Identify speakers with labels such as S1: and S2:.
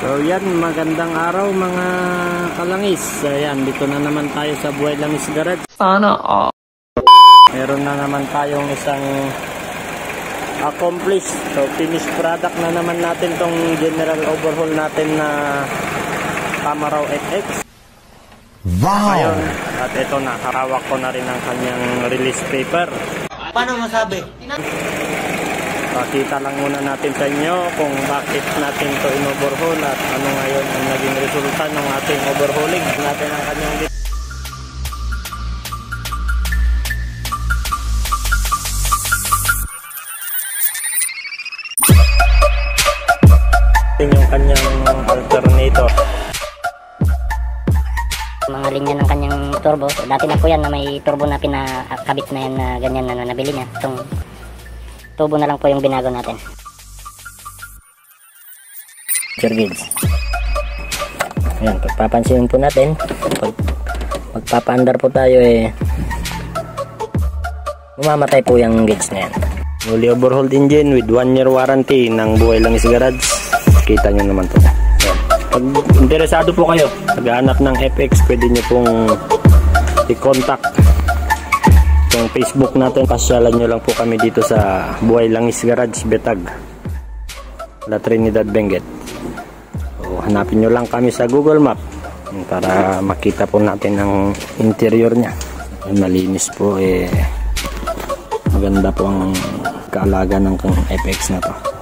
S1: Ayan, magandang araw mga kalangis. Ayan, dito na naman tayo sa Buhay Langis Garage.
S2: Sana all.
S1: Meron na naman tayong isang accomplished. So, finished product na naman natin tong general overhaul natin na Tamaraw FX. Ayun, at ito na, hawak ko na rin ang kanyang release paper.
S3: Paano masabi?
S1: Pakita lang muna natin sa inyo kung bakit natin to in-overhaul at ano ngayon ang naging resulta ng ating overhauling. Natin ang kanyang yung kanyang alternator.
S4: mga linya ng kanyang turbo. Dati na po yan na may turbo na pinakabit na yan na ganyan na nabili niya. Itong tubo na lang po yung binago natin. Sure gauge. Ayan, pagpapansinin po natin, pag magpapaandar po tayo eh, mamamatay po yung gauge na yan.
S1: Fully overhauled engine with 1 year warranty ng Buhay Langis Garage. Kita nyo naman to. Yan. Pag interesado po kayo, naghahanap ng FX, pwede nyo pong i-contact yung Facebook natin. Pasyalan nyo lang po kami dito sa Buhay Langis Garage, Betag. La Trinidad, Benguet. So, hanapin nyo lang kami sa Google Map para makita po natin ang interior niya. Malinis po eh maganda po ang kaalaga ng FX na to